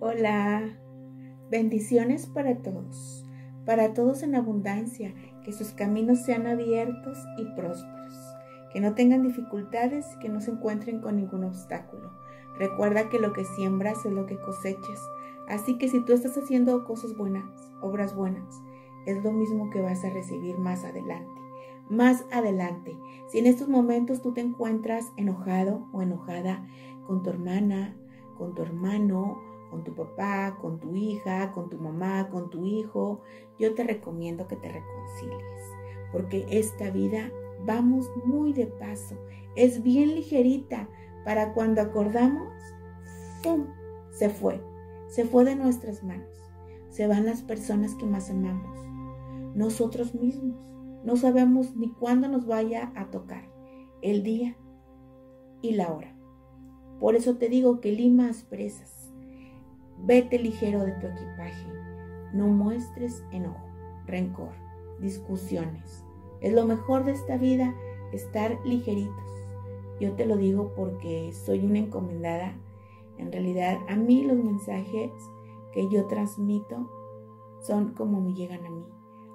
Hola, bendiciones para todos, para todos en abundancia, que sus caminos sean abiertos y prósperos, que no tengan dificultades que no se encuentren con ningún obstáculo. Recuerda que lo que siembras es lo que cosechas, así que si tú estás haciendo cosas buenas, obras buenas, es lo mismo que vas a recibir más adelante. Más adelante, si en estos momentos tú te encuentras enojado o enojada con tu hermana, con tu hermano, con tu papá, con tu hija, con tu mamá, con tu hijo, yo te recomiendo que te reconcilies, porque esta vida vamos muy de paso, es bien ligerita para cuando acordamos, ¡pum! se fue, se fue de nuestras manos, se van las personas que más amamos, nosotros mismos, no sabemos ni cuándo nos vaya a tocar, el día y la hora. Por eso te digo que lima presas Vete ligero de tu equipaje. No muestres enojo, rencor, discusiones. Es lo mejor de esta vida estar ligeritos. Yo te lo digo porque soy una encomendada. En realidad, a mí los mensajes que yo transmito son como me llegan a mí.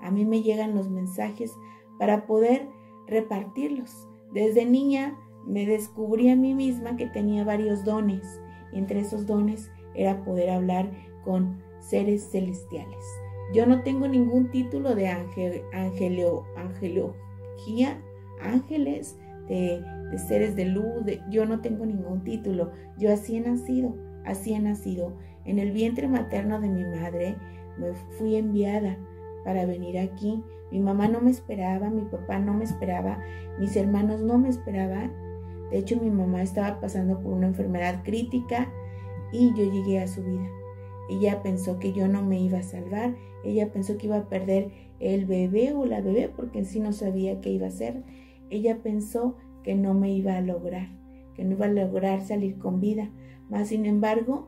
A mí me llegan los mensajes para poder repartirlos. Desde niña me descubrí a mí misma que tenía varios dones. Entre esos dones era poder hablar con seres celestiales. Yo no tengo ningún título de ángel, angelología, ángeles, de, seres de luz, yo no tengo ningún título. Yo así he nacido, así he nacido. En el vientre materno de mi madre me fui enviada para venir aquí. Mi mamá no me esperaba, mi papá no me esperaba, mis hermanos no me esperaban. De hecho, mi mamá estaba pasando por una enfermedad crítica y yo llegué a su vida. Ella pensó que yo no me iba a salvar, ella pensó que iba a perder el bebé o la bebé porque en sí no sabía qué iba a hacer. Ella pensó que no me iba a lograr, que no iba a lograr salir con vida. Mas sin embargo,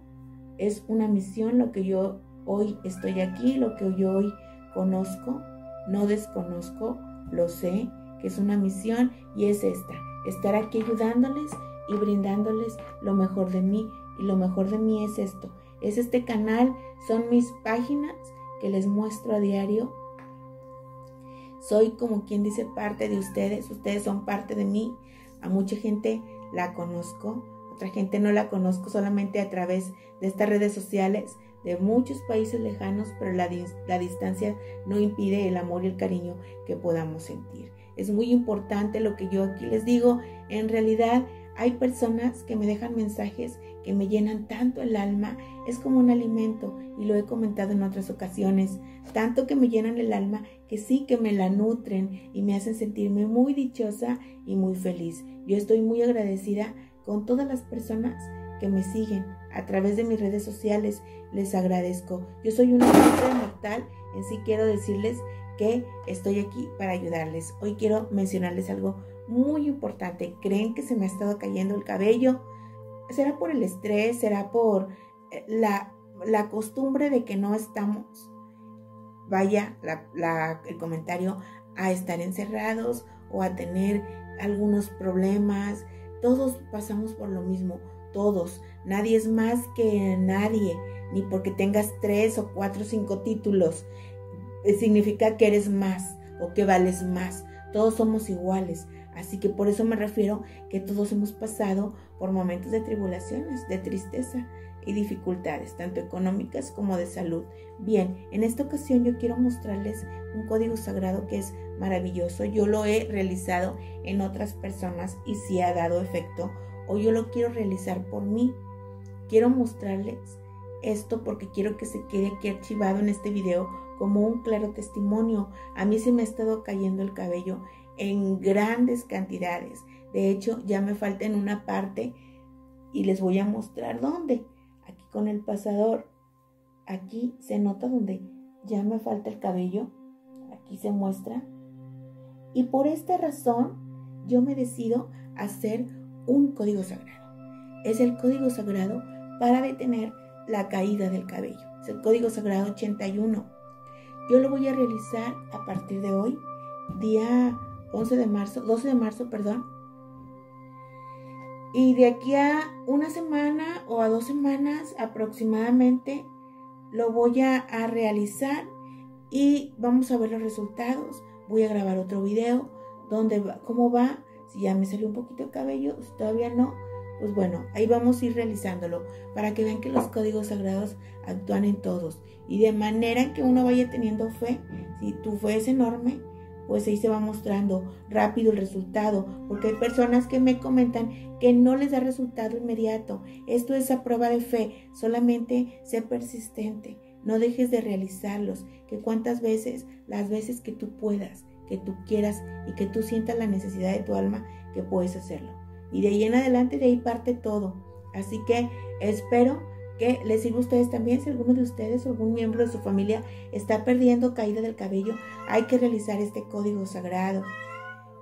es una misión lo que yo hoy estoy aquí, lo que yo hoy conozco, no desconozco, lo sé, que es una misión y es esta, estar aquí ayudándoles y brindándoles lo mejor de mí y lo mejor de mí es esto, es este canal, son mis páginas que les muestro a diario. Soy como quien dice parte de ustedes, ustedes son parte de mí. A mucha gente la conozco, otra gente no la conozco solamente a través de estas redes sociales de muchos países lejanos, pero la, distancia no impide el amor y el cariño que podamos sentir. Es muy importante lo que yo aquí les digo. En realidad hay personas que me dejan mensajes que me llenan tanto el alma, es como un alimento y lo he comentado en otras ocasiones, tanto que me llenan el alma que sí que me la nutren y me hacen sentirme muy dichosa y muy feliz. Yo estoy muy agradecida con todas las personas que me siguen a través de mis redes sociales. Les agradezco. Yo soy una mujer mortal, en sí quiero decirles que estoy aquí para ayudarles. Hoy quiero mencionarles algo muy importante. ¿Creen que se me ha estado cayendo el cabello? ¿Será por el estrés? ¿Será por eh, la, la costumbre de que no estamos, vaya el comentario, a estar encerrados o a tener algunos problemas? Todos pasamos por lo mismo, todos. Nadie es más que nadie, ni porque tengas tres o cuatro o cinco títulos eh, significa que eres más o que vales más. Todos somos iguales. Así que por eso me refiero que todos hemos pasado por momentos de tribulaciones, de tristeza y dificultades, tanto económicas como de salud. Bien, en esta ocasión yo quiero mostrarles un código sagrado que es maravilloso. Yo lo he realizado en otras personas y si ha dado efecto, o yo lo quiero realizar por mí. Quiero mostrarles esto porque quiero que se quede aquí archivado en este video como un claro testimonio. A mí se me ha estado cayendo el cabello en grandes cantidades. De hecho, ya me falta en una parte y les voy a mostrar dónde. Aquí con el pasador. Aquí se nota donde ya me falta el cabello. Aquí se muestra. Y por esta razón yo me decido hacer un código sagrado. Es el código sagrado para detener la caída del cabello. Es el código sagrado 81. Yo lo voy a realizar a partir de hoy, día 11 de marzo, 12 de marzo, perdón. Y de aquí a una semana o a dos semanas aproximadamente lo voy a, realizar y vamos a ver los resultados. Voy a grabar otro video donde va, cómo va, si ya me salió un poquito de cabello, si todavía no, pues bueno, ahí vamos a ir realizándolo para que vean que los códigos sagrados actúan en todos y de manera que uno vaya teniendo fe. Si tu fe es enorme, pues ahí se va mostrando rápido el resultado, porque hay personas que me comentan que no les da resultado inmediato. Esto es a prueba de fe, solamente sé persistente, no dejes de realizarlos, que cuantas veces, las veces que tú puedas, que tú quieras y que tú sientas la necesidad de tu alma, que puedes hacerlo. Y de ahí en adelante, de ahí parte todo. Así que espero que les sirva a ustedes también. Si alguno de ustedes o algún miembro de su familia está perdiendo caída del cabello, hay que realizar este código sagrado.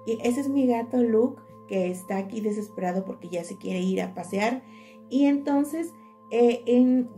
Y ese es mi gato Luke, que está aquí desesperado porque ya se quiere ir a pasear. Y entonces, eh,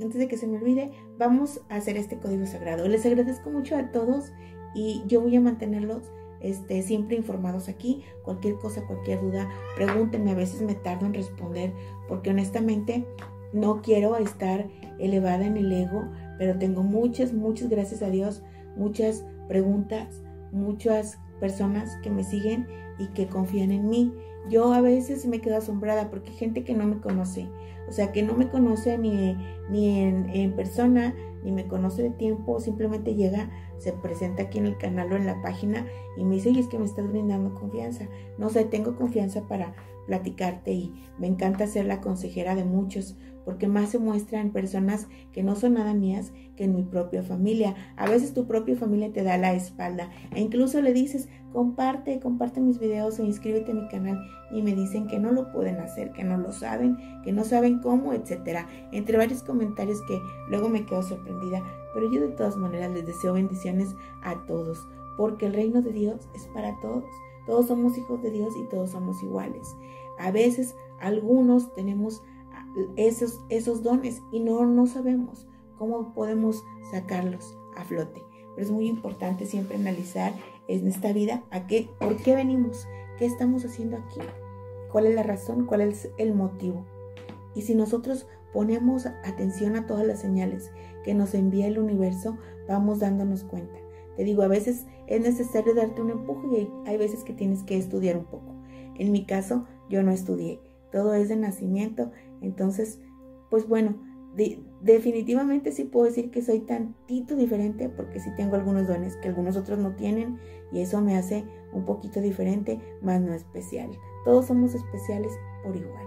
antes de que se me olvide, vamos a hacer este código sagrado. Les agradezco mucho a todos y yo voy a mantenerlos este, siempre informados aquí. Cualquier cosa, cualquier duda, pregúntenme. A veces me tardo en responder porque honestamente no quiero estar elevada en el ego, pero tengo muchas, muchas, gracias a Dios, muchas preguntas, muchas personas que me siguen y que confían en mí. Yo a veces me quedo asombrada porque hay gente que no me conoce, o sea, que no me conoce ni, ni en, en persona, ni me conoce de tiempo, simplemente llega, se presenta aquí en el canal o en la página y me dice, oye, es que me estás brindando confianza. No sé, tengo confianza para platicarte y me encanta ser la consejera de muchos porque más se muestra en personas que no son nada mías que en mi propia familia. A veces tu propia familia te da la espalda e incluso le dices, comparte, comparte mis videos o inscríbete a mi canal y me dicen que no lo pueden hacer, que no lo saben, que no saben cómo, etcétera. Entre varios comentarios que luego me quedo sorprendida, pero yo de todas maneras les deseo bendiciones a todos, porque el reino de Dios es para todos. Todos somos hijos de Dios y todos somos iguales. A veces algunos tenemos esos, esos dones y no, no sabemos cómo podemos sacarlos a flote. Pero es muy importante siempre analizar en esta vida a qué, por qué venimos, qué estamos haciendo aquí, cuál es la razón, cuál es el motivo. Y si nosotros ponemos atención a todas las señales que nos envía el universo, vamos dándonos cuenta. Te digo, a veces es necesario darte un empuje y hay veces que tienes que estudiar un poco. En mi caso, yo no estudié, todo es de nacimiento entonces, pues bueno, definitivamente sí puedo decir que soy tantito diferente porque sí tengo algunos dones que algunos otros no tienen y eso me hace un poquito diferente, más no especial. Todos somos especiales por igual.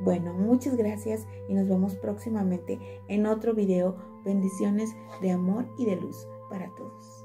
Bueno, muchas gracias y nos vemos próximamente en otro video. Bendiciones de amor y de luz para todos.